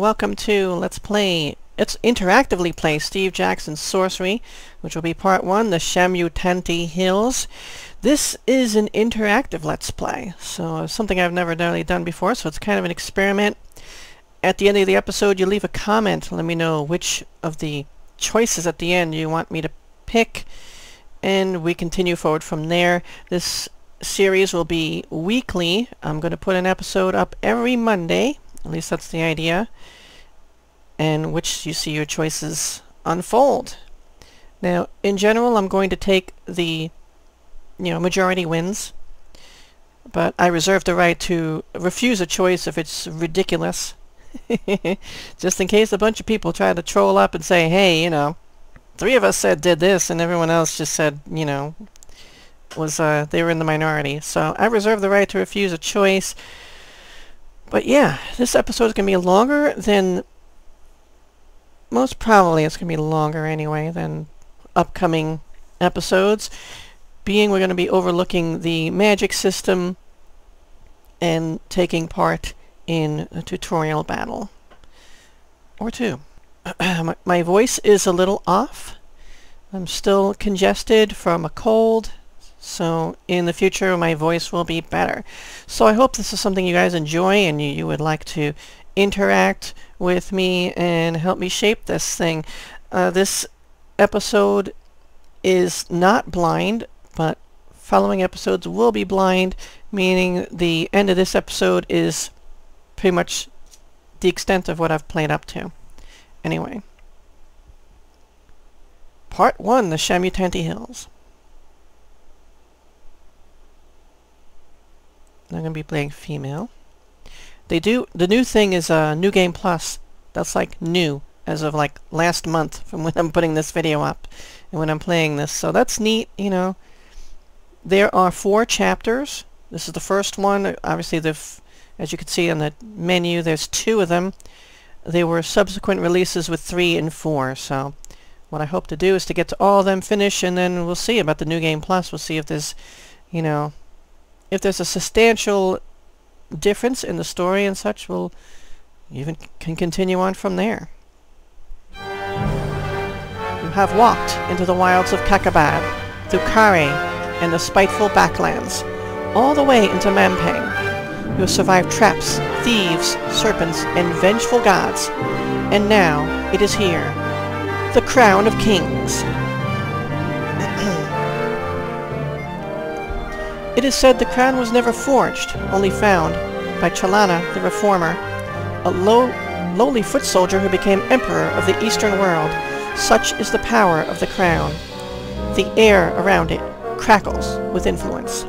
Welcome to Let's Play. It's interactively play Steve Jackson's Sorcery, which will be part one, the Shamutanti Hills. This is an interactive Let's Play, so something I've never really done before, so it's kind of an experiment. At the end of the episode, you leave a comment, let me know which of the choices at the end you want me to pick, and we continue forward from there. This series will be weekly. I'm going to put an episode up every Monday, at least that's the idea, and which you see your choices unfold. Now, in general, I'm going to take the, you know, majority wins, but I reserve the right to refuse a choice if it's ridiculous. Just in case a bunch of people try to troll up and say, hey, you know, three of us said did this, and everyone else just said, you know, was, uh, they were in the minority. So I reserve the right to refuse a choice. But yeah, this episode is going to be longer than... Most probably it's going to be longer anyway than upcoming episodes. Being we're going to be overlooking the magic system and taking part in a tutorial battle. Or two. my, my voice is a little off. I'm still congested from a cold so in the future, my voice will be better. So I hope this is something you guys enjoy and you, you would like to interact with me and help me shape this thing. Uh, this episode is not blind, but following episodes will be blind, meaning the end of this episode is pretty much the extent of what I've played up to. Anyway. Part 1, The Shamutanti Hills. I'm going to be playing female. They do, the new thing is uh, New Game Plus. That's like new as of like last month from when I'm putting this video up and when I'm playing this. So that's neat, you know. There are four chapters. This is the first one. Obviously, the as you can see on the menu, there's two of them. There were subsequent releases with three and four. So what I hope to do is to get to all of them, finish, and then we'll see about the New Game Plus. We'll see if there's, you know, if there's a substantial difference in the story and such, we'll even can continue on from there. You have walked into the wilds of Kakhabad, through Khare and the spiteful backlands, all the way into Mampang. You have survived traps, thieves, serpents, and vengeful gods, and now it is here, the Crown of Kings. It is said the crown was never forged, only found, by Chalana the Reformer, a low, lowly foot soldier who became emperor of the eastern world. Such is the power of the crown. The air around it crackles with influence.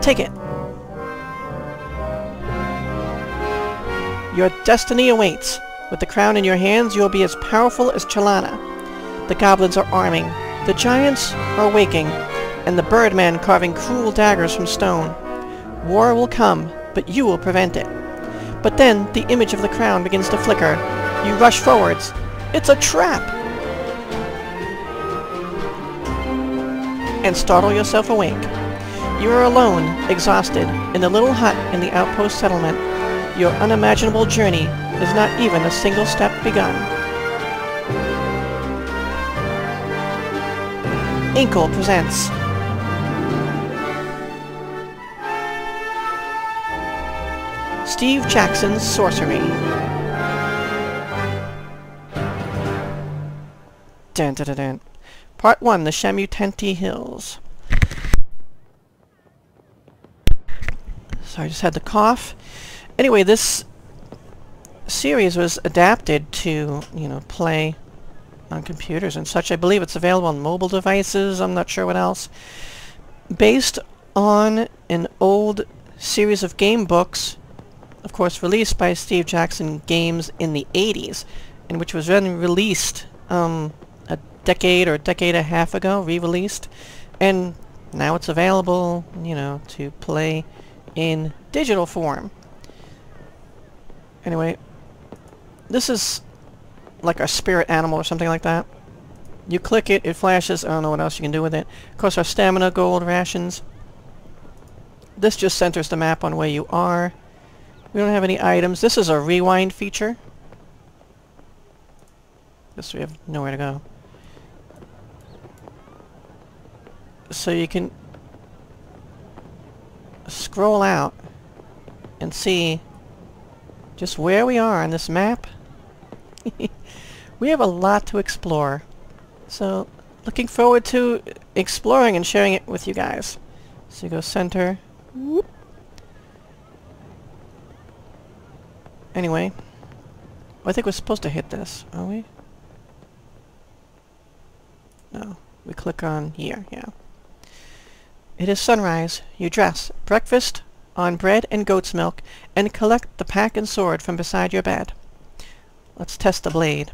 Take it. Your destiny awaits. With the crown in your hands, you will be as powerful as Chalana. The goblins are arming. The giants are waking and the Birdman carving cruel daggers from stone. War will come, but you will prevent it. But then the image of the crown begins to flicker. You rush forwards. It's a trap! And startle yourself awake. You are alone, exhausted, in the little hut in the outpost settlement. Your unimaginable journey is not even a single step begun. Inkle presents Steve Jackson's Sorcery. Dun, dun, dun. Part 1, The Shamutanti Hills. Sorry, I just had the cough. Anyway, this series was adapted to, you know, play on computers and such. I believe it's available on mobile devices. I'm not sure what else. Based on an old series of game books of course released by Steve Jackson Games in the 80s, and which was then released um, a decade or a decade and a half ago, re-released, and now it's available, you know, to play in digital form. Anyway, this is like a spirit animal or something like that. You click it, it flashes, I don't know what else you can do with it. Of course our stamina gold rations. This just centers the map on where you are. We don't have any items. This is a rewind feature. Guess we have nowhere to go. So you can scroll out and see just where we are on this map. we have a lot to explore. So, looking forward to exploring and sharing it with you guys. So you go center. Whoop. Anyway, I think we're supposed to hit this, are we? No. We click on here, yeah. It is sunrise. You dress. Breakfast on bread and goat's milk, and collect the pack and sword from beside your bed. Let's test the blade.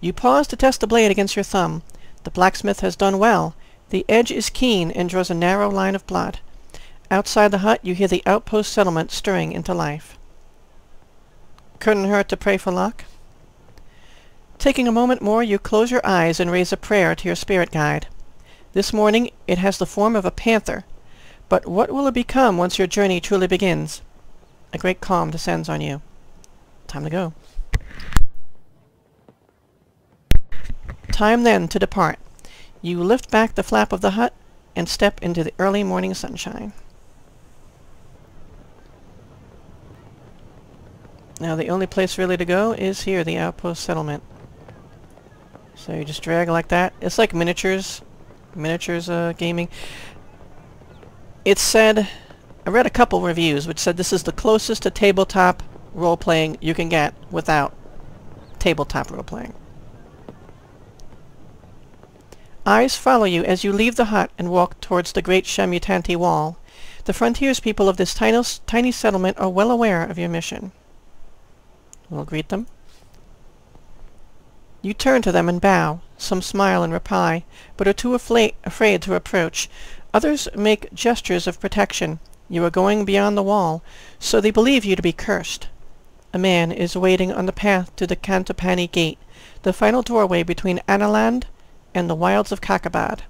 You pause to test the blade against your thumb. The blacksmith has done well. The edge is keen and draws a narrow line of blood. Outside the hut you hear the outpost settlement stirring into life. Couldn't hurt to pray for luck. Taking a moment more, you close your eyes and raise a prayer to your spirit guide. This morning it has the form of a panther, but what will it become once your journey truly begins? A great calm descends on you. Time to go. Time then to depart. You lift back the flap of the hut and step into the early morning sunshine. Now the only place really to go is here, the outpost settlement. So you just drag like that. It's like miniatures. Miniatures uh, gaming. It said, I read a couple reviews which said this is the closest to tabletop role-playing you can get without tabletop role-playing. Eyes follow you as you leave the hut and walk towards the great Shamutanti wall. The frontiers people of this tiny, tiny settlement are well aware of your mission. We'll greet them. You turn to them and bow. Some smile in reply, but are too afraid to approach. Others make gestures of protection. You are going beyond the wall, so they believe you to be cursed. A man is waiting on the path to the Cantopani Gate, the final doorway between Analand and the wilds of Kakhabad.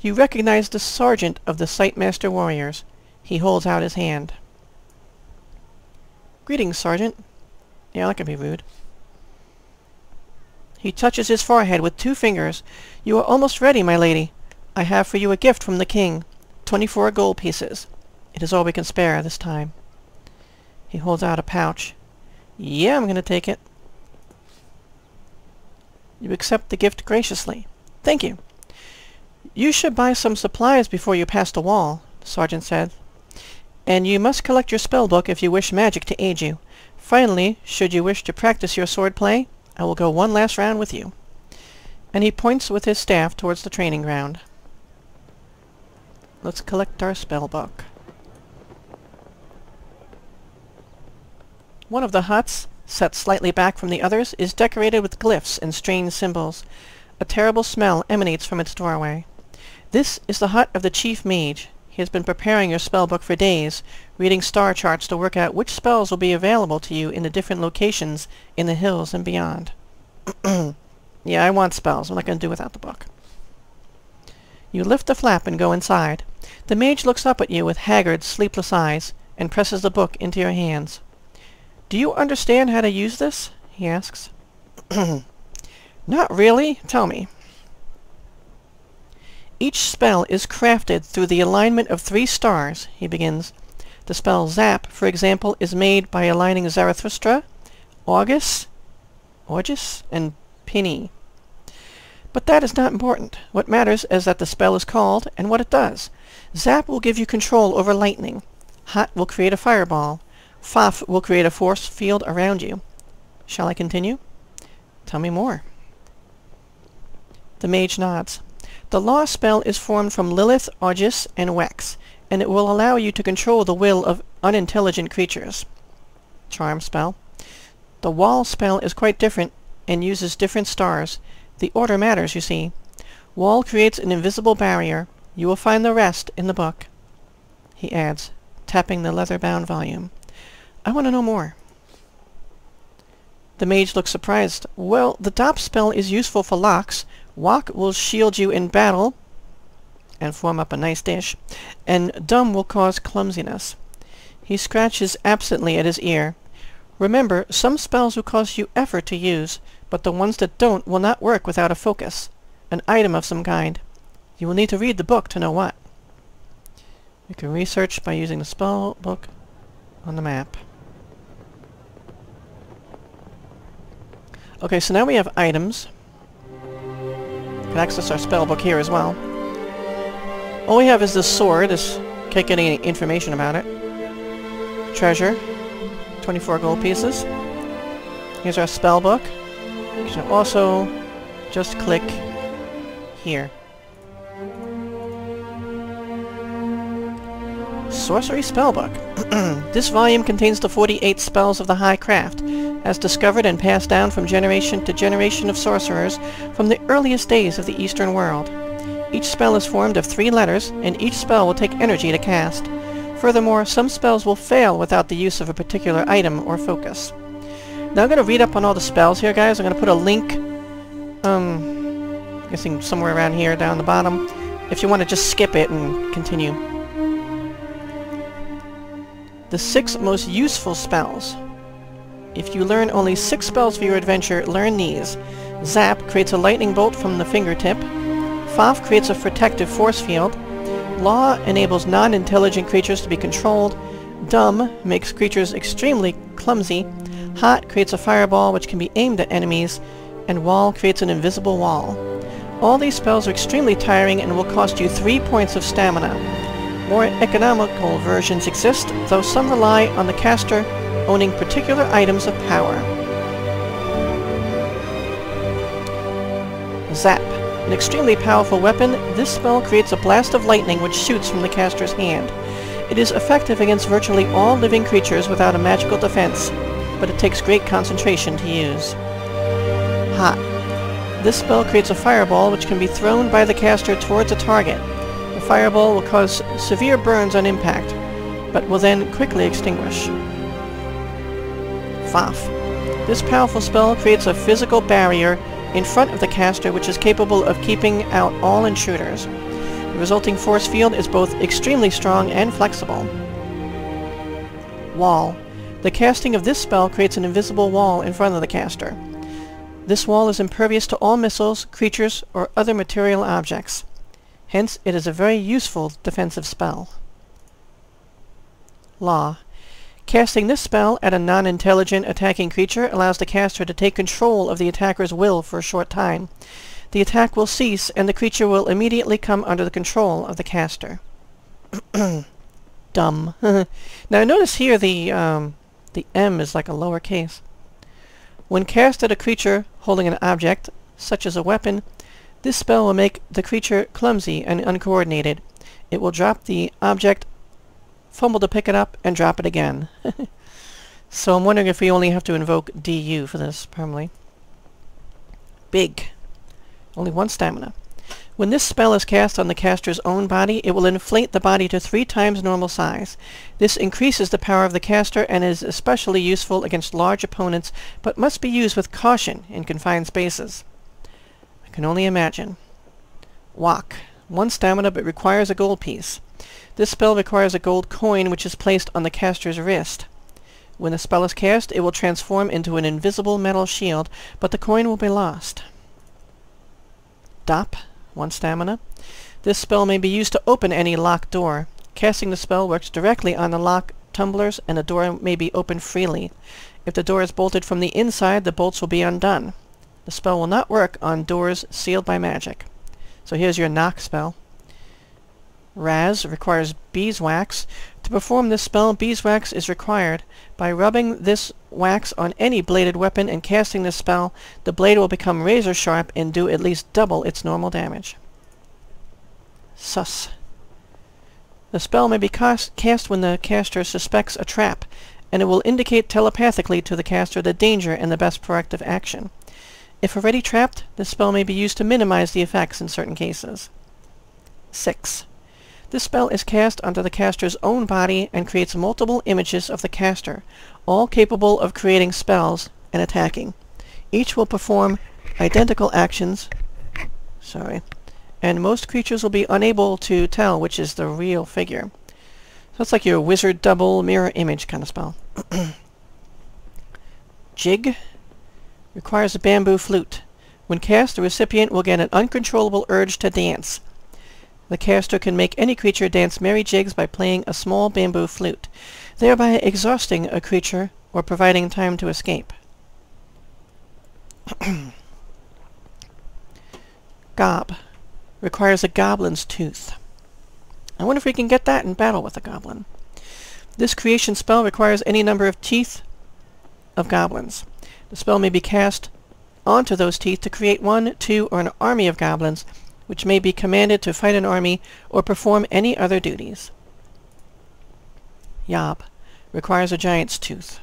You recognize the sergeant of the Sightmaster warriors. He holds out his hand. Greetings, Sergeant. Yeah, that can be rude. He touches his forehead with two fingers. You are almost ready, my lady. I have for you a gift from the king. Twenty-four gold pieces. It is all we can spare this time. He holds out a pouch. Yeah, I'm going to take it. You accept the gift graciously. Thank you. You should buy some supplies before you pass the wall, the sergeant said. And you must collect your spell book if you wish magic to aid you. Finally, should you wish to practice your sword play, I will go one last round with you. And he points with his staff towards the training ground. Let's collect our spell book. One of the huts, set slightly back from the others, is decorated with glyphs and strange symbols. A terrible smell emanates from its doorway. This is the hut of the chief mage. He has been preparing your spell book for days, reading star charts to work out which spells will be available to you in the different locations in the hills and beyond. yeah, I want spells. I'm not going to do without the book. You lift the flap and go inside. The mage looks up at you with haggard, sleepless eyes, and presses the book into your hands. Do you understand how to use this? he asks. Not really. Tell me. Each spell is crafted through the alignment of three stars, he begins. The spell Zap, for example, is made by aligning Zarathustra, August, August, and Pini. But that is not important. What matters is that the spell is called and what it does. Zap will give you control over lightning. Hot will create a fireball. Faf will create a force field around you. Shall I continue? Tell me more. The mage nods. The law spell is formed from Lilith, August, and Wax, and it will allow you to control the will of unintelligent creatures. Charm spell. The wall spell is quite different and uses different stars. The order matters, you see. Wall creates an invisible barrier. You will find the rest in the book. He adds, tapping the leather-bound volume. I want to know more. The mage looks surprised. Well, the Dop spell is useful for locks. Wok will shield you in battle and form up a nice dish, and Dumb will cause clumsiness. He scratches absently at his ear. Remember, some spells will cost you effort to use, but the ones that don't will not work without a focus, an item of some kind. You will need to read the book to know what. You can research by using the spell book on the map. Okay, so now we have items. Can access our spell book here as well. All we have is this sword. This can't get any information about it. Treasure. 24 gold pieces. Here's our spell book. You can also just click here. Sorcery Spellbook. this volume contains the 48 spells of the High Craft, as discovered and passed down from generation to generation of sorcerers from the earliest days of the Eastern world. Each spell is formed of three letters, and each spell will take energy to cast. Furthermore, some spells will fail without the use of a particular item or focus. Now I'm going to read up on all the spells here, guys. I'm going to put a link, um, guessing somewhere around here down the bottom, if you want to just skip it and continue. The six most useful spells. If you learn only six spells for your adventure, learn these. Zap creates a lightning bolt from the fingertip. Faf creates a protective force field. Law enables non-intelligent creatures to be controlled. Dumb makes creatures extremely clumsy. Hot creates a fireball which can be aimed at enemies. And Wall creates an invisible wall. All these spells are extremely tiring and will cost you 3 points of stamina. More economical versions exist, though some rely on the caster owning particular items of power. Zap. An extremely powerful weapon, this spell creates a blast of lightning which shoots from the caster's hand. It is effective against virtually all living creatures without a magical defense, but it takes great concentration to use. Hot. This spell creates a fireball which can be thrown by the caster towards a target fireball will cause severe burns on impact, but will then quickly extinguish. Faf. This powerful spell creates a physical barrier in front of the caster which is capable of keeping out all intruders. The resulting force field is both extremely strong and flexible. Wall. The casting of this spell creates an invisible wall in front of the caster. This wall is impervious to all missiles, creatures, or other material objects. Hence, it is a very useful defensive spell. Law. Casting this spell at a non-intelligent attacking creature allows the caster to take control of the attacker's will for a short time. The attack will cease, and the creature will immediately come under the control of the caster. Dumb. now notice here the, um, the M is like a lowercase. When cast at a creature holding an object, such as a weapon, this spell will make the creature clumsy and uncoordinated. It will drop the object, fumble to pick it up, and drop it again. so I'm wondering if we only have to invoke DU for this, probably. Big. Only one stamina. When this spell is cast on the caster's own body, it will inflate the body to three times normal size. This increases the power of the caster and is especially useful against large opponents, but must be used with caution in confined spaces. Can only imagine. Wok. One stamina but requires a gold piece. This spell requires a gold coin which is placed on the caster's wrist. When the spell is cast, it will transform into an invisible metal shield, but the coin will be lost. Dop. One stamina. This spell may be used to open any locked door. Casting the spell works directly on the lock tumblers, and the door may be opened freely. If the door is bolted from the inside, the bolts will be undone. The spell will not work on doors sealed by magic. So here's your knock spell. Raz requires beeswax. To perform this spell, beeswax is required. By rubbing this wax on any bladed weapon and casting this spell, the blade will become razor sharp and do at least double its normal damage. Sus. The spell may be cast, cast when the caster suspects a trap, and it will indicate telepathically to the caster the danger and the best proactive action. If already trapped, this spell may be used to minimize the effects in certain cases. 6. This spell is cast onto the caster's own body and creates multiple images of the caster, all capable of creating spells and attacking. Each will perform identical actions, sorry, and most creatures will be unable to tell which is the real figure. So it's like your wizard double mirror image kind of spell. Jig requires a bamboo flute. When cast, the recipient will get an uncontrollable urge to dance. The caster can make any creature dance merry jigs by playing a small bamboo flute, thereby exhausting a creature or providing time to escape. Gob requires a goblin's tooth. I wonder if we can get that in battle with a goblin. This creation spell requires any number of teeth of goblins. The spell may be cast onto those teeth to create one, two, or an army of goblins, which may be commanded to fight an army or perform any other duties. Yob requires a giant's tooth.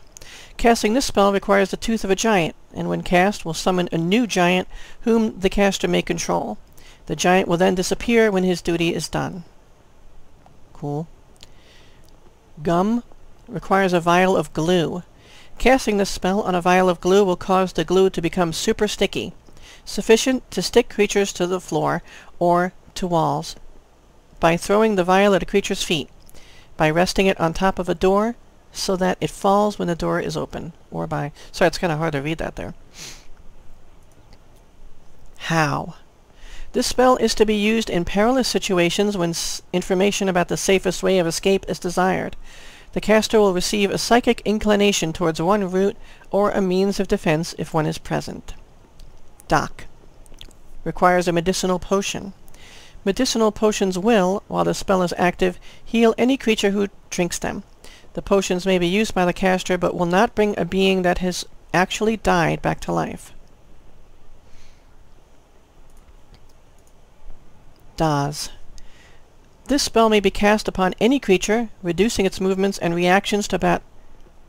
Casting this spell requires the tooth of a giant, and when cast will summon a new giant whom the caster may control. The giant will then disappear when his duty is done. Cool. Gum requires a vial of glue. Casting this spell on a vial of glue will cause the glue to become super sticky, sufficient to stick creatures to the floor or to walls by throwing the vial at a creature's feet, by resting it on top of a door so that it falls when the door is open, or by... Sorry, it's kind of hard to read that there. How? This spell is to be used in perilous situations when information about the safest way of escape is desired. The caster will receive a psychic inclination towards one route or a means of defense if one is present. Doc. Requires a medicinal potion. Medicinal potions will, while the spell is active, heal any creature who drinks them. The potions may be used by the caster, but will not bring a being that has actually died back to life. Daz. This spell may be cast upon any creature, reducing its movements and reactions to about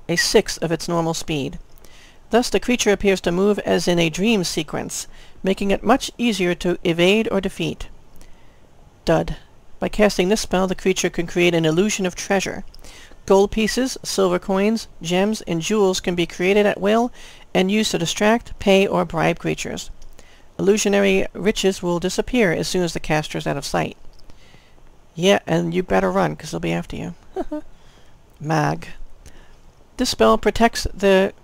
a sixth of its normal speed. Thus the creature appears to move as in a dream sequence, making it much easier to evade or defeat. Dud. By casting this spell, the creature can create an illusion of treasure. Gold pieces, silver coins, gems, and jewels can be created at will and used to distract, pay, or bribe creatures. Illusionary riches will disappear as soon as the caster is out of sight. Yeah, and you better run, because they'll be after you. Mag. This spell protects the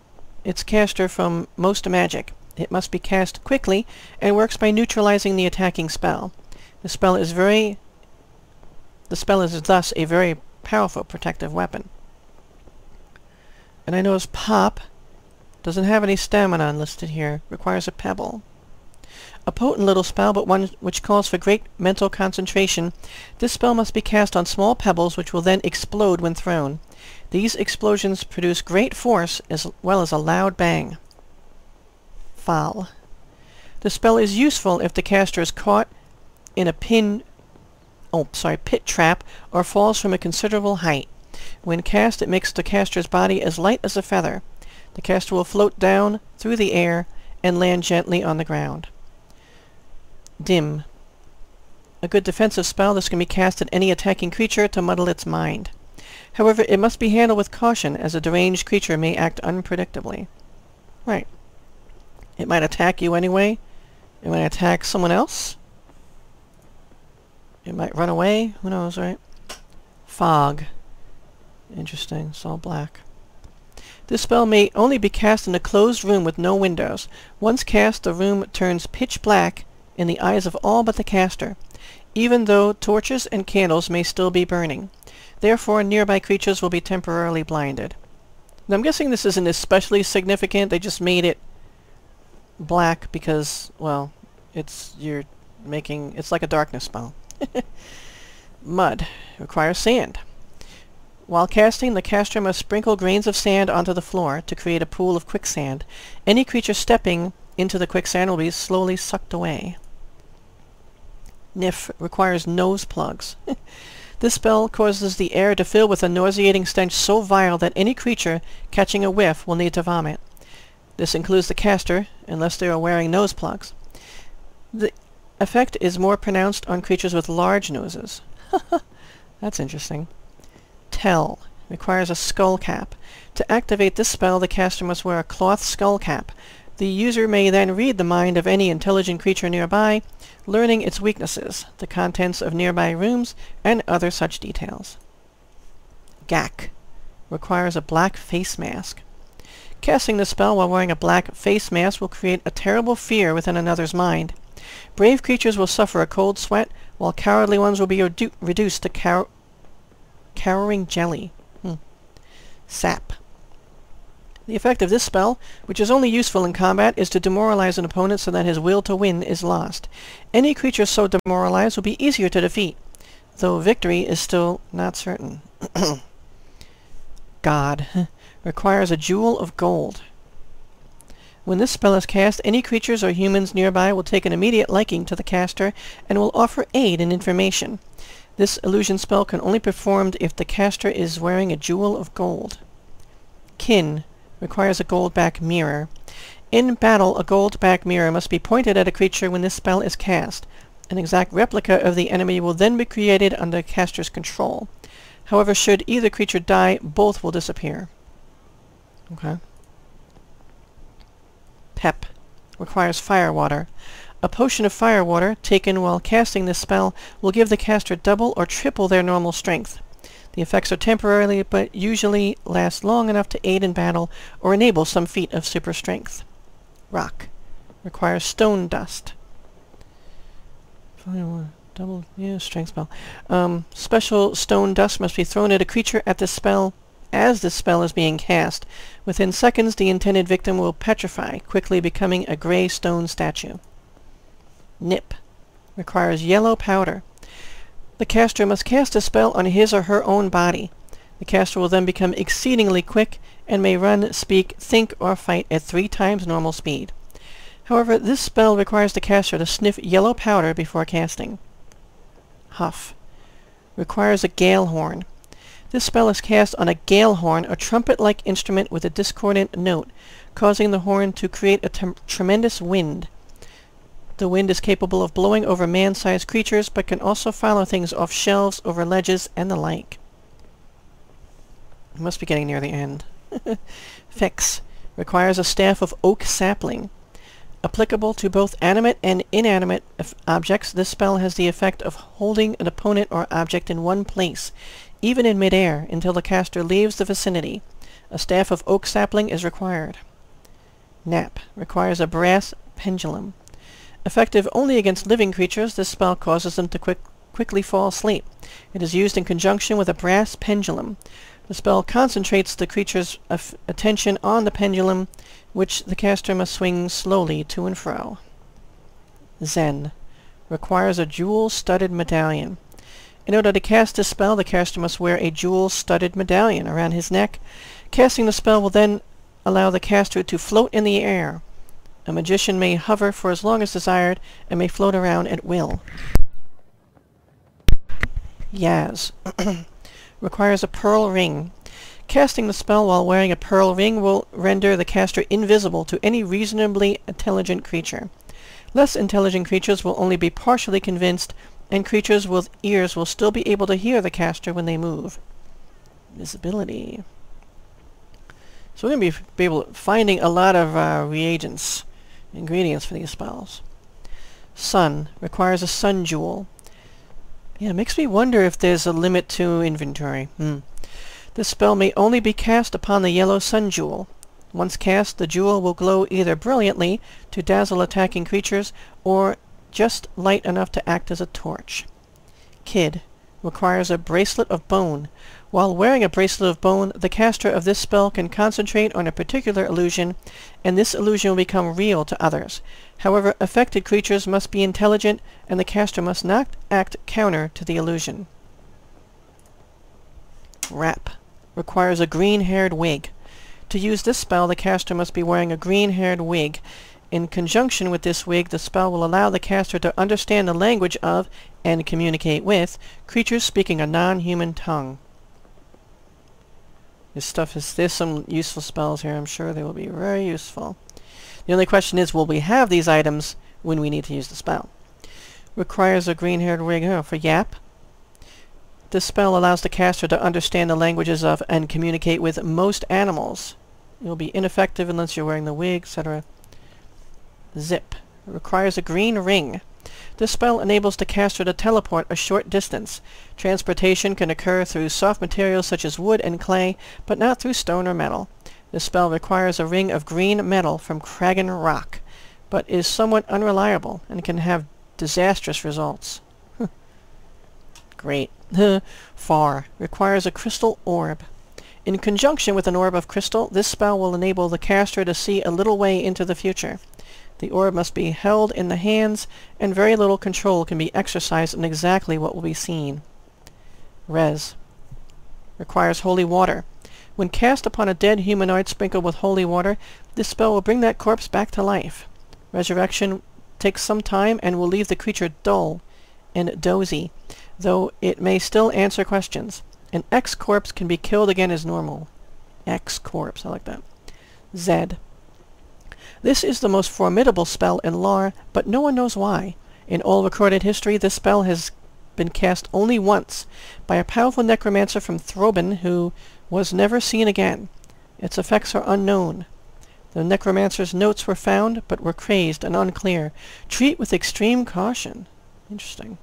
its caster from most magic. It must be cast quickly, and works by neutralizing the attacking spell. The spell is very... The spell is thus a very powerful protective weapon. And I notice Pop doesn't have any stamina listed here. Requires a pebble. A potent little spell, but one which calls for great mental concentration. This spell must be cast on small pebbles, which will then explode when thrown. These explosions produce great force, as well as a loud bang. Foul. The spell is useful if the caster is caught in a pin oh, sorry, pit trap, or falls from a considerable height. When cast, it makes the caster's body as light as a feather. The caster will float down through the air and land gently on the ground. Dim. A good defensive spell, this can be cast at any attacking creature to muddle its mind. However, it must be handled with caution, as a deranged creature may act unpredictably. Right. It might attack you anyway. It might attack someone else. It might run away. Who knows, right? Fog. Interesting. It's all black. This spell may only be cast in a closed room with no windows. Once cast, the room turns pitch black in the eyes of all but the caster, even though torches and candles may still be burning. Therefore, nearby creatures will be temporarily blinded. Now, I'm guessing this isn't especially significant. They just made it black because, well, it's you're making it's like a darkness spell. Mud. Requires sand. While casting, the caster must sprinkle grains of sand onto the floor to create a pool of quicksand. Any creature stepping into the quicksand will be slowly sucked away. Nif requires nose plugs. this spell causes the air to fill with a nauseating stench so vile that any creature catching a whiff will need to vomit. This includes the caster, unless they are wearing nose plugs. The effect is more pronounced on creatures with large noses. That's interesting. Tell requires a skull cap. To activate this spell, the caster must wear a cloth skull cap. The user may then read the mind of any intelligent creature nearby, learning its weaknesses, the contents of nearby rooms, and other such details. Gak requires a black face mask. Casting the spell while wearing a black face mask will create a terrible fear within another's mind. Brave creatures will suffer a cold sweat, while cowardly ones will be redu reduced to cow cowering jelly. Hmm. Sap. The effect of this spell, which is only useful in combat, is to demoralize an opponent so that his will to win is lost. Any creature so demoralized will be easier to defeat, though victory is still not certain. God. Requires a jewel of gold. When this spell is cast, any creatures or humans nearby will take an immediate liking to the caster and will offer aid and information. This illusion spell can only be performed if the caster is wearing a jewel of gold. Kin requires a gold-back mirror. In battle, a gold-back mirror must be pointed at a creature when this spell is cast. An exact replica of the enemy will then be created under caster's control. However, should either creature die, both will disappear. Okay. Pep. Requires fire water. A potion of fire water, taken while casting this spell, will give the caster double or triple their normal strength. The effects are temporary, but usually last long enough to aid in battle or enable some feat of super strength. Rock. Requires stone dust. Double, yeah, strength spell. Um, special stone dust must be thrown at a creature at the spell as the spell is being cast. Within seconds, the intended victim will petrify, quickly becoming a gray stone statue. Nip. Requires yellow powder. The caster must cast a spell on his or her own body. The caster will then become exceedingly quick and may run, speak, think, or fight at three times normal speed. However, this spell requires the caster to sniff yellow powder before casting. Huff. Requires a gale horn. This spell is cast on a gale horn, a trumpet-like instrument with a discordant note, causing the horn to create a tremendous wind. The wind is capable of blowing over man-sized creatures, but can also follow things off shelves, over ledges, and the like. must be getting near the end. Fix. Requires a staff of oak sapling. Applicable to both animate and inanimate objects, this spell has the effect of holding an opponent or object in one place, even in midair, until the caster leaves the vicinity. A staff of oak sapling is required. Nap requires a brass pendulum. Effective only against living creatures, this spell causes them to quick, quickly fall asleep. It is used in conjunction with a brass pendulum. The spell concentrates the creature's attention on the pendulum, which the caster must swing slowly to and fro. Zen requires a jewel-studded medallion. In order to cast this spell, the caster must wear a jewel-studded medallion around his neck. Casting the spell will then allow the caster to float in the air. A magician may hover for as long as desired and may float around at will. Yaz. Requires a pearl ring. Casting the spell while wearing a pearl ring will render the caster invisible to any reasonably intelligent creature. Less intelligent creatures will only be partially convinced and creatures with ears will still be able to hear the caster when they move. Visibility. So we're going to be, be able finding a lot of uh, reagents, ingredients for these spells. Sun requires a sun jewel. Yeah, it makes me wonder if there's a limit to inventory. Hmm. This spell may only be cast upon the yellow sun jewel. Once cast, the jewel will glow either brilliantly to dazzle attacking creatures or just light enough to act as a torch. Kid requires a bracelet of bone. While wearing a bracelet of bone, the caster of this spell can concentrate on a particular illusion, and this illusion will become real to others. However, affected creatures must be intelligent, and the caster must not act counter to the illusion. Wrap requires a green-haired wig. To use this spell, the caster must be wearing a green-haired wig. In conjunction with this wig, the spell will allow the caster to understand the language of, and communicate with, creatures speaking a non-human tongue. This stuff is, there's some useful spells here, I'm sure they will be very useful. The only question is, will we have these items when we need to use the spell? Requires a green-haired wig oh, for Yap. This spell allows the caster to understand the languages of and communicate with most animals. It will be ineffective unless you're wearing the wig, etc. Zip. Requires a green ring. This spell enables the caster to teleport a short distance. Transportation can occur through soft materials such as wood and clay, but not through stone or metal. This spell requires a ring of green metal from Kraggen Rock, but is somewhat unreliable and can have disastrous results. Great. Far. Requires a crystal orb. In conjunction with an orb of crystal, this spell will enable the caster to see a little way into the future. The orb must be held in the hands, and very little control can be exercised on exactly what will be seen. Res. Requires holy water. When cast upon a dead humanoid sprinkled with holy water, this spell will bring that corpse back to life. Resurrection takes some time and will leave the creature dull and dozy, though it may still answer questions. An X-corpse can be killed again as normal. X-corpse, I like that. Zed. This is the most formidable spell in lore, but no one knows why. In all recorded history, this spell has been cast only once, by a powerful necromancer from Throben who was never seen again. Its effects are unknown. The necromancer's notes were found, but were crazed and unclear. Treat with extreme caution. Interesting.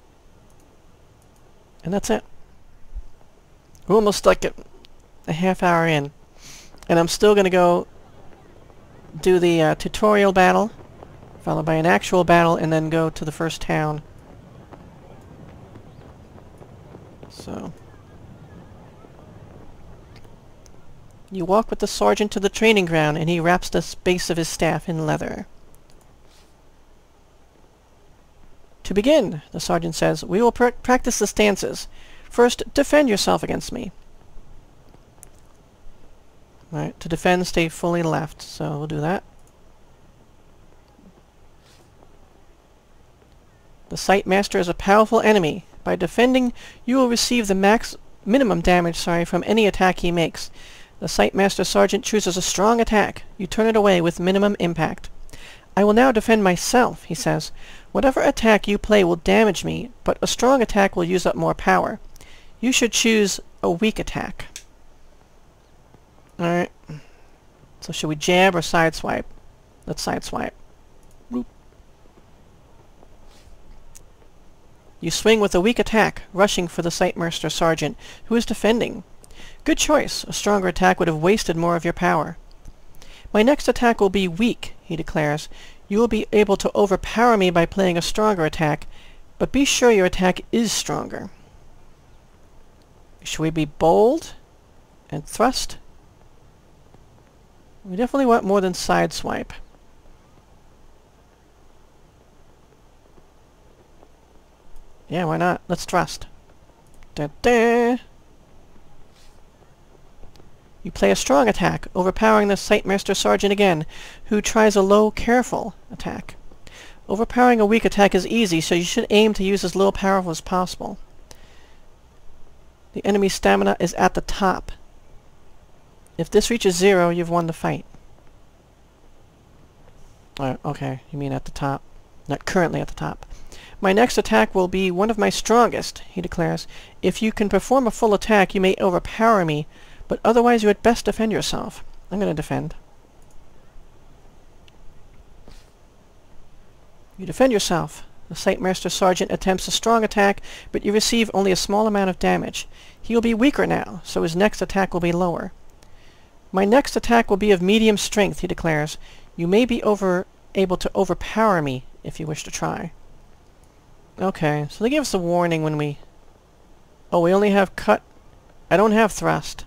And that's it. We're almost stuck a half hour in. And I'm still going to go do the uh, tutorial battle, followed by an actual battle, and then go to the first town. So... You walk with the sergeant to the training ground, and he wraps the base of his staff in leather. To begin, the sergeant says, we will pr practice the stances. First, defend yourself against me. Alright, to defend, stay fully left, so we'll do that. The Sight Master is a powerful enemy. By defending, you will receive the max minimum damage sorry, from any attack he makes. The Sight Master Sergeant chooses a strong attack. You turn it away with minimum impact. I will now defend myself, he says. Whatever attack you play will damage me, but a strong attack will use up more power. You should choose a weak attack. Alright. So should we jab or sideswipe? Let's sideswipe. Boop. You swing with a weak attack, rushing for the Sightmaster Sergeant, who is defending. Good choice. A stronger attack would have wasted more of your power. My next attack will be weak, he declares. You will be able to overpower me by playing a stronger attack, but be sure your attack is stronger. Should we be bold and thrust? We definitely want more than sideswipe. Yeah, why not? Let's thrust. Da -da. You play a strong attack, overpowering the Sightmaster Sergeant again, who tries a low, careful attack. Overpowering a weak attack is easy, so you should aim to use as little power as possible. The enemy's stamina is at the top. If this reaches zero, you've won the fight. Uh, okay, you mean at the top. Not currently at the top. My next attack will be one of my strongest, he declares. If you can perform a full attack, you may overpower me, but otherwise you had best defend yourself. I'm going to defend. You defend yourself. The Sightmaster Sergeant attempts a strong attack, but you receive only a small amount of damage. He will be weaker now, so his next attack will be lower. My next attack will be of medium strength, he declares. You may be over able to overpower me if you wish to try. Okay, so they give us a warning when we... Oh, we only have cut... I don't have thrust.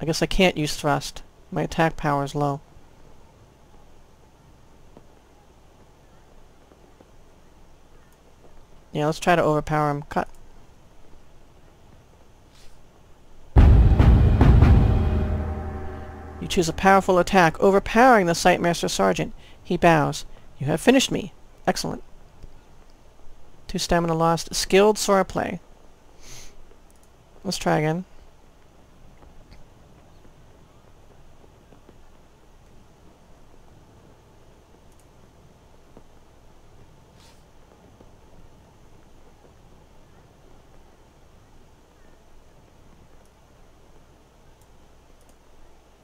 I guess I can't use thrust. My attack power is low. Yeah, let's try to overpower him. Cut. You choose a powerful attack, overpowering the Sightmaster Sergeant. He bows. You have finished me. Excellent. Two stamina lost. Skilled swordplay. Let's try again.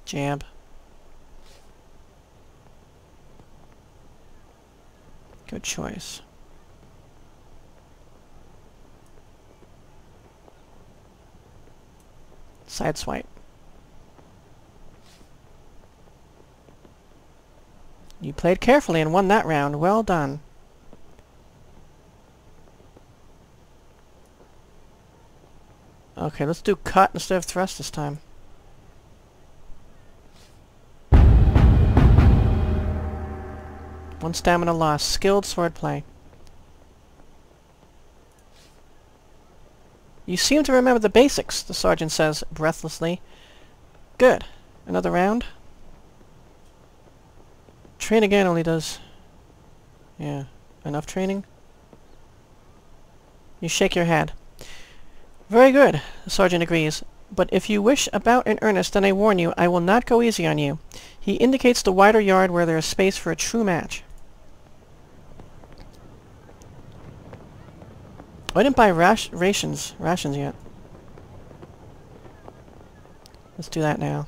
Jab. Good choice. Side swipe. You played carefully and won that round. Well done. Okay, let's do cut instead of thrust this time. One stamina lost. Skilled swordplay. You seem to remember the basics, the sergeant says breathlessly. Good. Another round? Train again only does... Yeah. Enough training? You shake your head. Very good, the sergeant agrees. But if you wish about in earnest, then I warn you, I will not go easy on you. He indicates the wider yard where there is space for a true match. I didn't buy rash rations, rations yet. Let's do that now.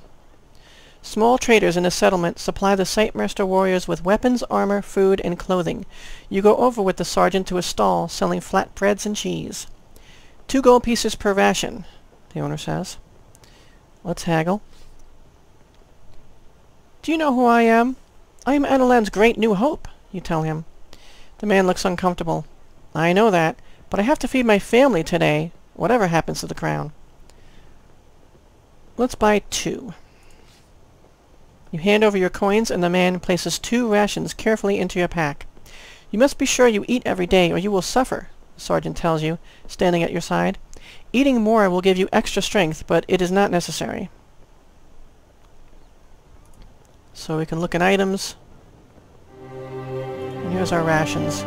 Small traders in the settlement supply the Sightmaster warriors with weapons, armor, food, and clothing. You go over with the sergeant to a stall selling flatbreads and cheese. Two gold pieces per ration, the owner says. Let's haggle. Do you know who I am? I am Analand's great new hope, you tell him. The man looks uncomfortable. I know that, but I have to feed my family today, whatever happens to the crown. Let's buy two. You hand over your coins and the man places two rations carefully into your pack. You must be sure you eat every day or you will suffer, the sergeant tells you, standing at your side. Eating more will give you extra strength, but it is not necessary. So we can look at items. And here's our rations.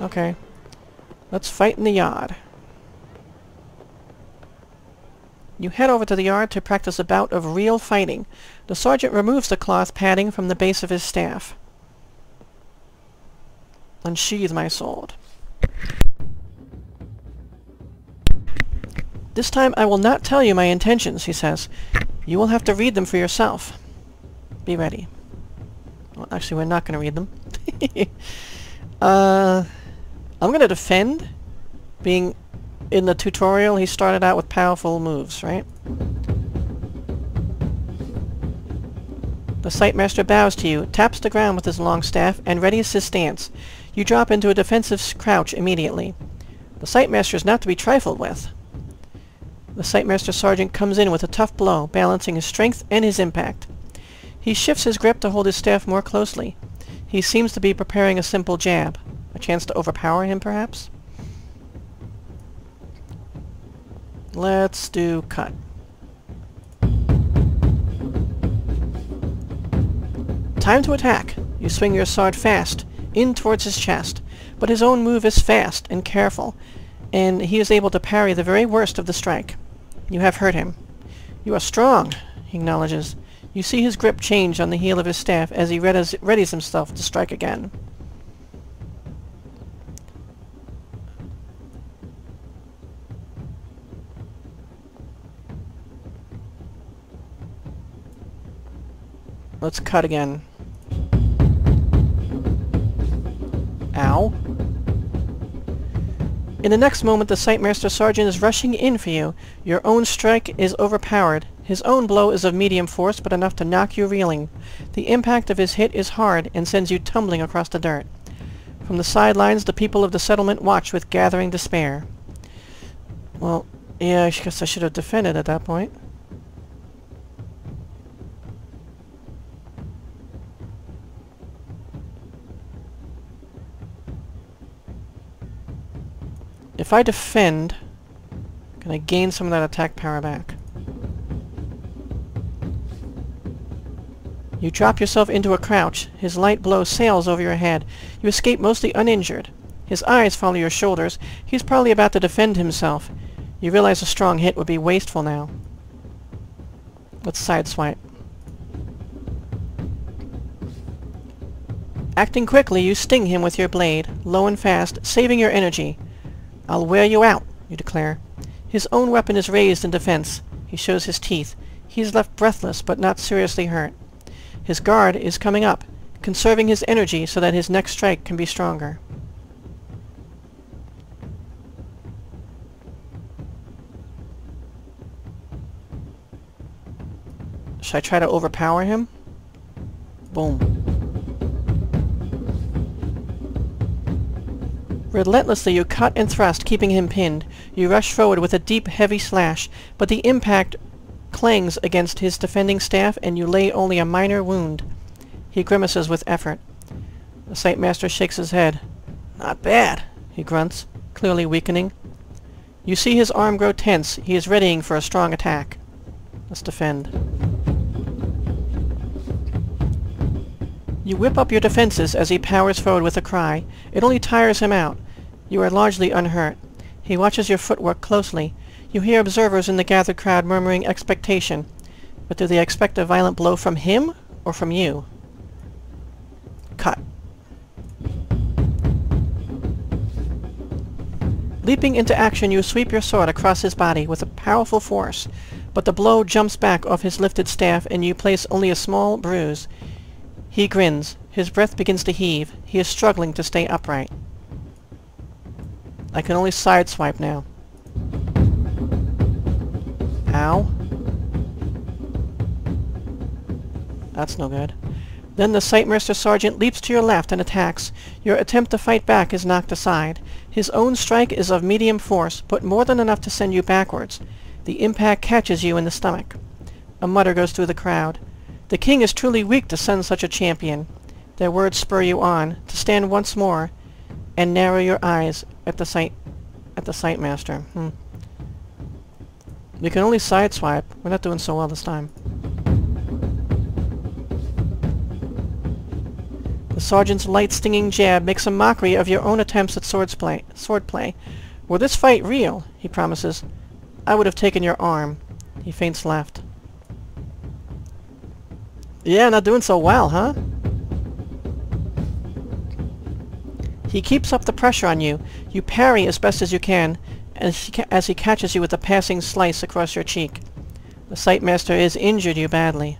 Okay. Let's fight in the yard. You head over to the yard to practice a bout of real fighting. The sergeant removes the cloth padding from the base of his staff. Unsheathe my sword. This time I will not tell you my intentions, he says. You will have to read them for yourself. Be ready. Well, actually, we're not going to read them. uh, I'm going to defend, being in the tutorial, he started out with powerful moves, right? The Sightmaster bows to you, taps the ground with his long staff, and readies his stance. You drop into a defensive crouch immediately. The Sightmaster is not to be trifled with. The Sightmaster Sergeant comes in with a tough blow, balancing his strength and his impact. He shifts his grip to hold his staff more closely. He seems to be preparing a simple jab. A chance to overpower him, perhaps? Let's do cut. Time to attack. You swing your sword fast, in towards his chest, but his own move is fast and careful, and he is able to parry the very worst of the strike. You have hurt him. You are strong, he acknowledges. You see his grip change on the heel of his staff as he readies himself to strike again. Let's cut again. Ow. In the next moment, the Sightmaster Sergeant is rushing in for you. Your own strike is overpowered. His own blow is of medium force, but enough to knock you reeling. The impact of his hit is hard and sends you tumbling across the dirt. From the sidelines, the people of the settlement watch with gathering despair. Well, yeah, I guess I should have defended at that point. If I defend, can I gain some of that attack power back? You drop yourself into a crouch. His light blow sails over your head. You escape mostly uninjured. His eyes follow your shoulders. He's probably about to defend himself. You realize a strong hit would be wasteful now. Let's sideswipe. Acting quickly, you sting him with your blade, low and fast, saving your energy. I'll wear you out, you declare. His own weapon is raised in defense. He shows his teeth. He is left breathless, but not seriously hurt. His guard is coming up, conserving his energy so that his next strike can be stronger. Should I try to overpower him? Boom. Relentlessly you cut and thrust, keeping him pinned. You rush forward with a deep, heavy slash, but the impact clangs against his defending staff and you lay only a minor wound. He grimaces with effort. The Sightmaster shakes his head. Not bad, he grunts, clearly weakening. You see his arm grow tense. He is readying for a strong attack. Let's defend. You whip up your defenses as he powers forward with a cry. It only tires him out. You are largely unhurt. He watches your footwork closely. You hear observers in the gathered crowd murmuring expectation. But do they expect a violent blow from him or from you? Cut. Leaping into action, you sweep your sword across his body with a powerful force, but the blow jumps back off his lifted staff and you place only a small bruise. He grins. His breath begins to heave. He is struggling to stay upright. I can only sideswipe now. Ow. That's no good. Then the Sightmaster Sergeant leaps to your left and attacks. Your attempt to fight back is knocked aside. His own strike is of medium force, but more than enough to send you backwards. The impact catches you in the stomach. A mutter goes through the crowd. The king is truly weak to send such a champion. Their words spur you on, to stand once more, and narrow your eyes at the sight at the Sightmaster. Hmm. We can only sideswipe. We're not doing so well this time. The sergeant's light stinging jab makes a mockery of your own attempts at swordsplay, swordplay. Were this fight real, he promises, I would have taken your arm. He feints left. Yeah, not doing so well, huh? He keeps up the pressure on you. You parry as best as you can, as he, as he catches you with a passing slice across your cheek. The Sightmaster is injured you badly.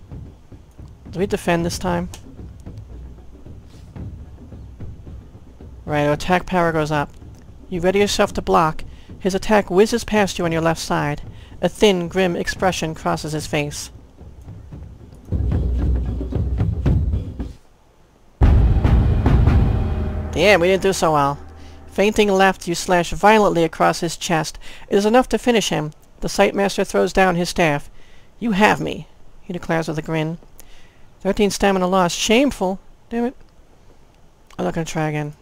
Do we defend this time? Right, our attack power goes up. You ready yourself to block. His attack whizzes past you on your left side. A thin, grim expression crosses his face. Damn, we didn't do so well. Feinting left, you slash violently across his chest. It is enough to finish him. The Sightmaster throws down his staff. You have me, he declares with a grin. Thirteen stamina lost. Shameful. Damn it. I'm not going to try again.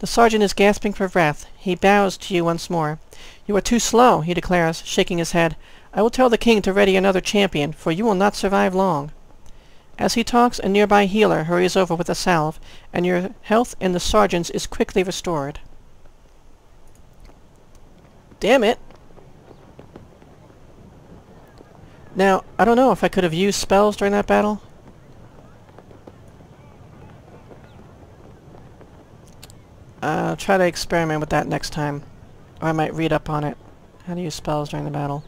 The sergeant is gasping for breath. He bows to you once more. You are too slow, he declares, shaking his head. I will tell the king to ready another champion, for you will not survive long. As he talks, a nearby healer hurries over with a salve, and your health in the sergeant's is quickly restored. Damn it! Now, I don't know if I could have used spells during that battle. I'll try to experiment with that next time. Or I might read up on it. How to use spells during the battle.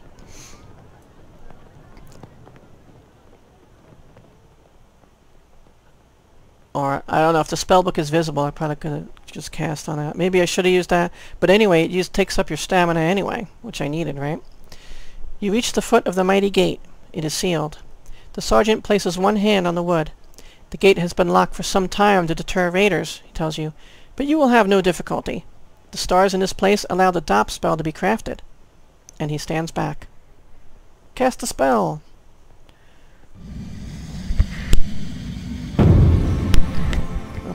Or, I don't know, if the spellbook is visible, I probably could have just cast on that. Maybe I should have used that. But anyway, it just takes up your stamina anyway, which I needed, right? You reach the foot of the mighty gate. It is sealed. The sergeant places one hand on the wood. The gate has been locked for some time to deter raiders, he tells you. But you will have no difficulty. The stars in this place allow the DOP spell to be crafted. And he stands back. Cast a spell!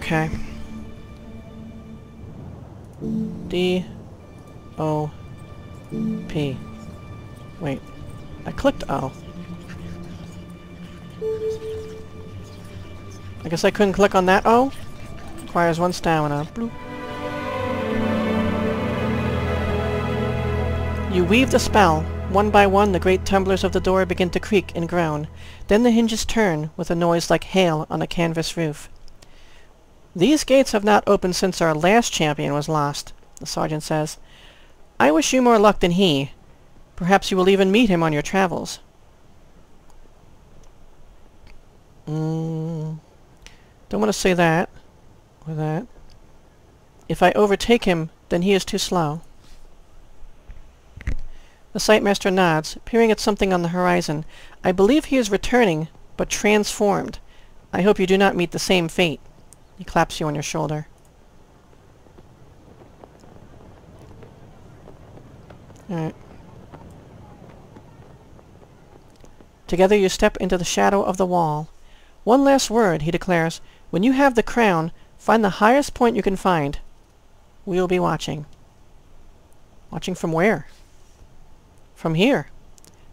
Okay. D O P. Wait. I clicked O. I guess I couldn't click on that O? Requires one stamina. Bloop. You weave the spell. One by one, the great tumblers of the door begin to creak and groan. Then the hinges turn, with a noise like hail on a canvas roof. These gates have not opened since our last champion was lost, the sergeant says. I wish you more luck than he. Perhaps you will even meet him on your travels. Mm, don't want to say that with that. If I overtake him, then he is too slow. The Sightmaster nods, peering at something on the horizon. I believe he is returning, but transformed. I hope you do not meet the same fate. He claps you on your shoulder. Alright. Together you step into the shadow of the wall. One last word, he declares. When you have the crown, find the highest point you can find. We will be watching. Watching from where? From here.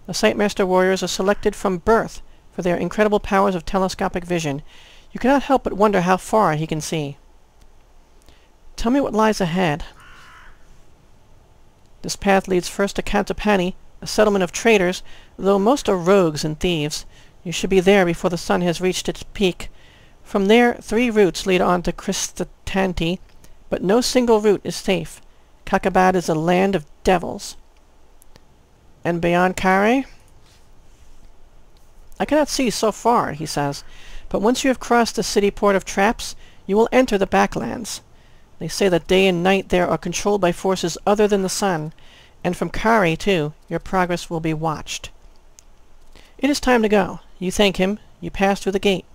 The Sightmaster warriors are selected from birth for their incredible powers of telescopic vision. You cannot help but wonder how far he can see. Tell me what lies ahead. This path leads first to Cantopani, a settlement of traders, though most are rogues and thieves. You should be there before the sun has reached its peak. From there, three routes lead on to Kristatanti, but no single route is safe. Kakhabad is a land of devils. And beyond Khare? I cannot see so far, he says, but once you have crossed the city port of traps, you will enter the backlands. They say that day and night there are controlled by forces other than the sun, and from Khare, too, your progress will be watched. It is time to go. You thank him. You pass through the gate.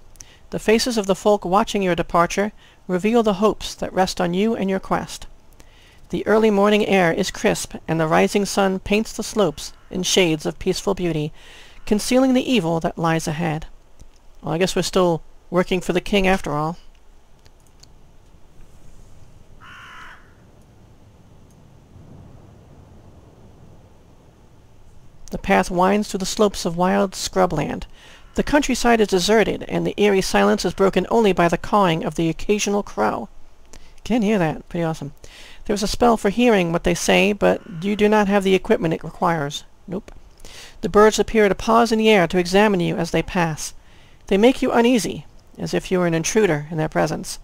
The faces of the folk watching your departure reveal the hopes that rest on you and your quest. The early morning air is crisp, and the rising sun paints the slopes in shades of peaceful beauty, concealing the evil that lies ahead. Well, I guess we're still working for the king after all. The path winds through the slopes of wild scrubland. The countryside is deserted, and the eerie silence is broken only by the cawing of the occasional crow. Can't hear that. Pretty awesome. There's a spell for hearing what they say, but you do not have the equipment it requires. Nope. The birds appear to pause in the air to examine you as they pass. They make you uneasy, as if you were an intruder in their presence.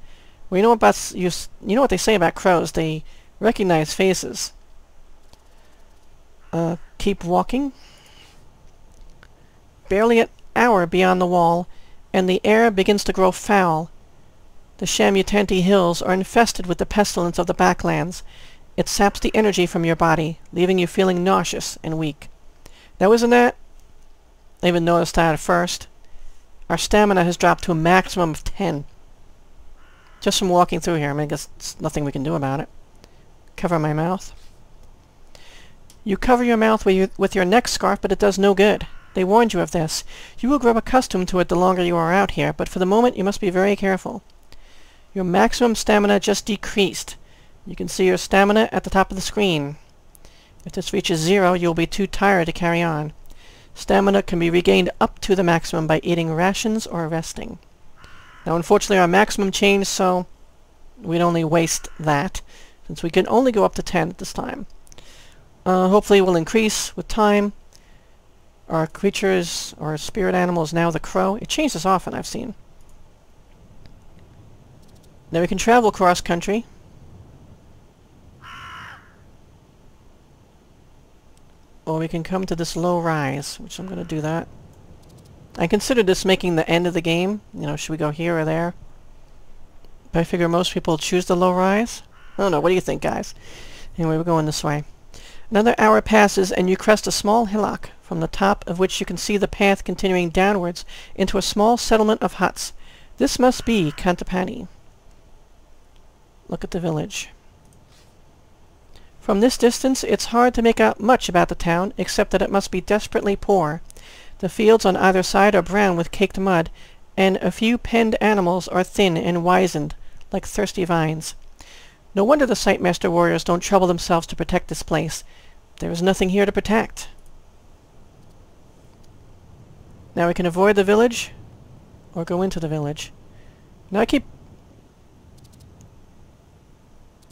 You know about you, you know what they say about crows. They recognize faces. Uh, keep walking. Barely an hour beyond the wall, and the air begins to grow foul. The Shamutanti hills are infested with the pestilence of the backlands. It saps the energy from your body, leaving you feeling nauseous and weak. Now isn't that... I even noticed that at first. Our stamina has dropped to a maximum of 10. Just from walking through here. I mean, I guess there's nothing we can do about it. Cover my mouth. You cover your mouth with your, with your neck scarf, but it does no good. They warned you of this. You will grow accustomed to it the longer you are out here, but for the moment you must be very careful. Your maximum stamina just decreased. You can see your stamina at the top of the screen. If this reaches zero, you will be too tired to carry on. Stamina can be regained up to the maximum by eating rations or resting. Now unfortunately our maximum changed, so we'd only waste that, since we can only go up to 10 at this time. Uh, hopefully will increase with time. Our creatures, our spirit animal now the crow. It changes often, I've seen. Now we can travel cross Or we can come to this low rise, which I'm going to do that. I considered this making the end of the game. You know, should we go here or there? But I figure most people choose the low rise. I don't know. What do you think, guys? Anyway, we're going this way. Another hour passes, and you crest a small hillock, from the top of which you can see the path continuing downwards into a small settlement of huts. This must be Cantopani. Look at the village. From this distance, it's hard to make out much about the town, except that it must be desperately poor. The fields on either side are brown with caked mud, and a few penned animals are thin and wizened, like thirsty vines. No wonder the Sightmaster warriors don't trouble themselves to protect this place. There is nothing here to protect. Now we can avoid the village, or go into the village. Now I keep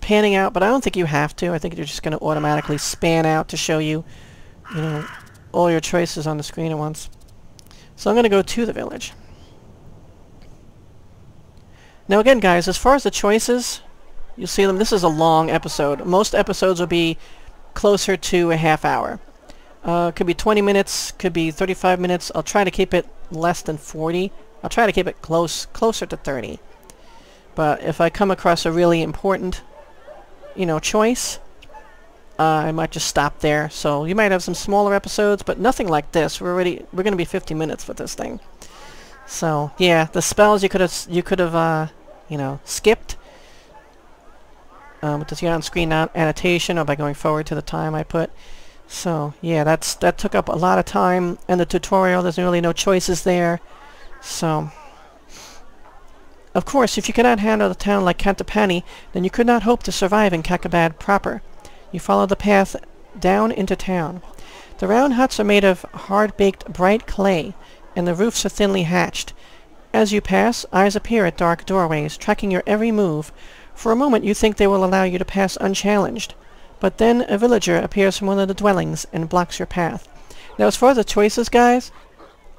panning out, but I don't think you have to. I think you're just going to automatically span out to show you, you know, all your choices on the screen at once. So I'm going to go to the village. Now again, guys, as far as the choices, you'll see them. This is a long episode. Most episodes will be closer to a half hour. Uh, could be 20 minutes, could be 35 minutes. I'll try to keep it less than 40. I'll try to keep it close, closer to 30. But if I come across a really important you know, choice, uh, I might just stop there. So you might have some smaller episodes, but nothing like this. We're already we're going to be 50 minutes with this thing. So yeah, the spells you could have you could have uh, you know skipped um, with the on-screen annotation or by going forward to the time I put. So yeah, that's that took up a lot of time in the tutorial. There's really no choices there. So of course, if you cannot handle a town like Cantopani, then you could not hope to survive in Kakhabad proper. You follow the path down into town. The round huts are made of hard-baked bright clay, and the roofs are thinly hatched. As you pass, eyes appear at dark doorways, tracking your every move. For a moment you think they will allow you to pass unchallenged, but then a villager appears from one of the dwellings and blocks your path. Now as far as the choices, guys,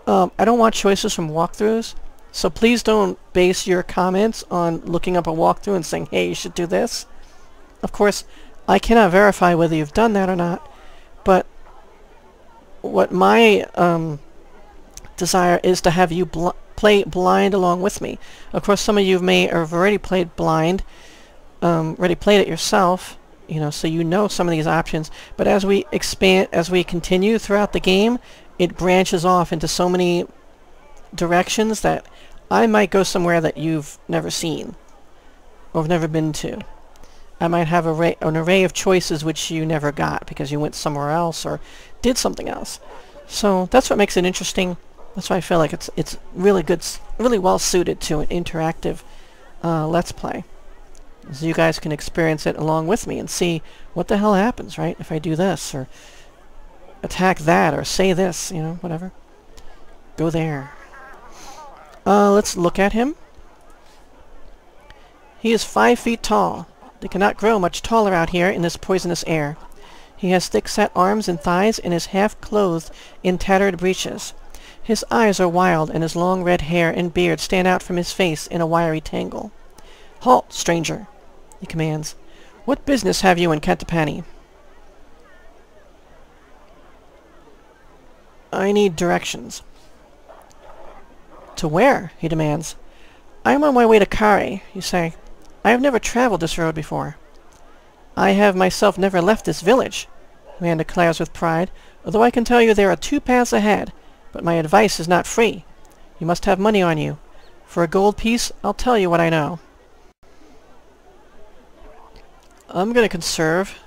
um, I don't want choices from walkthroughs. So please don't base your comments on looking up a walkthrough and saying, hey, you should do this. Of course, I cannot verify whether you've done that or not, but what my um, desire is to have you bl play blind along with me. Of course, some of you may have already played blind, um, already played it yourself, you know, so you know some of these options. But as we expand, as we continue throughout the game, it branches off into so many directions that I might go somewhere that you've never seen or have never been to. I might have array, an array of choices which you never got because you went somewhere else or did something else. So that's what makes it interesting. That's why I feel like it's it's really good, really well suited to an interactive uh, Let's Play. So you guys can experience it along with me and see what the hell happens, right? If I do this or attack that or say this, you know, whatever. Go there. Uh, let's look at him. He is five feet tall. They cannot grow much taller out here in this poisonous air. He has thick-set arms and thighs and is half clothed in tattered breeches. His eyes are wild, and his long red hair and beard stand out from his face in a wiry tangle. Halt, stranger, he commands. What business have you in Cantopani? I need directions. To where? he demands. I am on my way to Khare, you say. I have never traveled this road before. I have myself never left this village, the man declares with pride, although I can tell you there are two paths ahead, but my advice is not free. You must have money on you. For a gold piece, I'll tell you what I know. I'm going to conserve.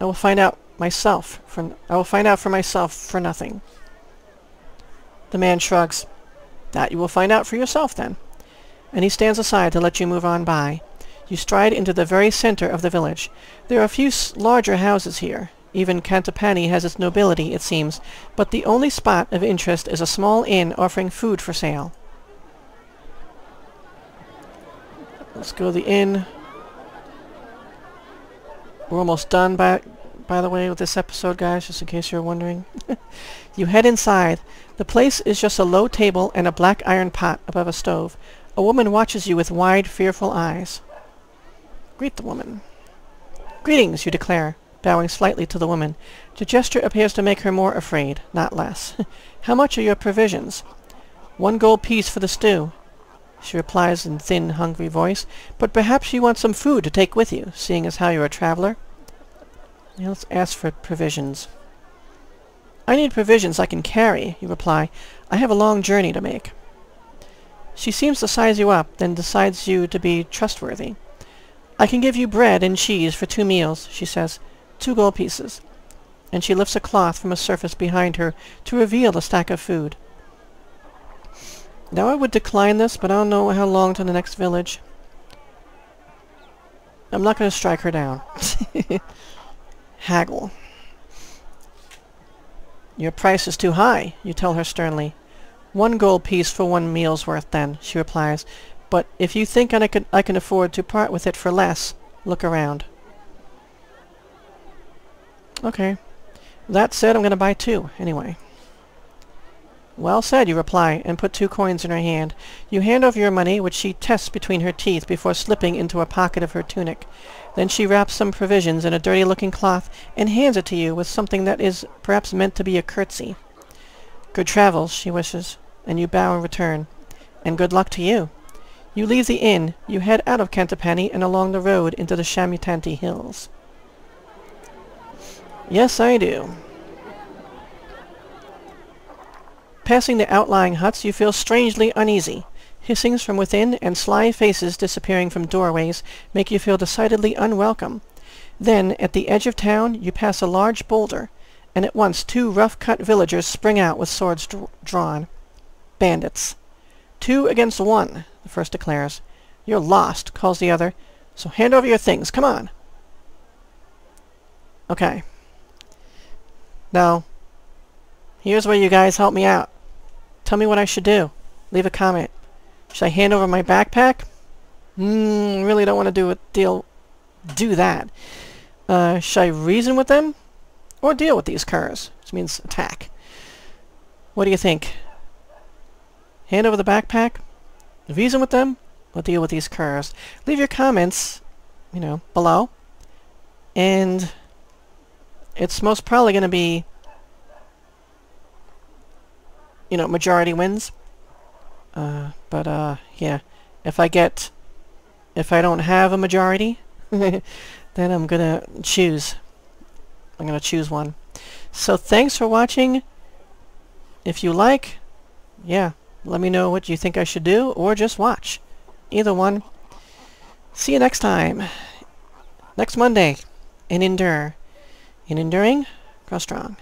I will find out myself. For, I will find out for myself for nothing. The man shrugs. That you will find out for yourself, then. And he stands aside to let you move on by. You stride into the very center of the village. There are a few larger houses here. Even Cantopani has its nobility, it seems, but the only spot of interest is a small inn offering food for sale. Let's go to the inn. We're almost done, by, by the way, with this episode, guys, just in case you're wondering. you head inside. The place is just a low table and a black iron pot above a stove. A woman watches you with wide, fearful eyes. Greet the woman. Greetings, you declare, bowing slightly to the woman. The gesture appears to make her more afraid, not less. How much are your provisions? One gold piece for the stew, she replies in thin, hungry voice. But perhaps you want some food to take with you, seeing as how you're a traveler. Yeah, let's ask for provisions. I need provisions I can carry, you reply. I have a long journey to make. She seems to size you up, then decides you to be trustworthy. I can give you bread and cheese for two meals, she says. Two gold pieces. And she lifts a cloth from a surface behind her to reveal a stack of food. Now I would decline this, but I don't know how long to the next village. I'm not going to strike her down. Haggle. Your price is too high, you tell her sternly. One gold piece for one meal's worth, then, she replies. But if you think I can, I can afford to part with it for less, look around. Okay. That said, I'm going to buy two, anyway. Well said, you reply, and put two coins in her hand. You hand over your money, which she tests between her teeth before slipping into a pocket of her tunic. Then she wraps some provisions in a dirty-looking cloth and hands it to you with something that is perhaps meant to be a curtsy. Good travels, she wishes, and you bow in return. And good luck to you. You leave the inn, you head out of Cantopani and along the road into the Shamutanti Hills. Yes, I do. Passing the outlying huts, you feel strangely uneasy. Hissings from within and sly faces disappearing from doorways make you feel decidedly unwelcome. Then, at the edge of town, you pass a large boulder, and at once two rough-cut villagers spring out with swords dr drawn. Bandits. Two against one, the first declares. You're lost, calls the other. So hand over your things, come on. Okay. Now, here's where you guys help me out. Tell me what I should do. Leave a comment. Should I hand over my backpack? Hmm, really don't want to do a deal, do that. Uh, should I reason with them? Or deal with these cars? Which means attack. What do you think? Hand over the backpack? Reason with them? Or deal with these cars? Leave your comments, you know, below. And it's most probably going to be, you know, majority wins. Uh, but, uh, yeah. If I get... If I don't have a majority, then I'm gonna choose. I'm gonna choose one. So thanks for watching. If you like, yeah, let me know what you think I should do, or just watch. Either one. See you next time. Next Monday. And endure. In enduring, grow strong.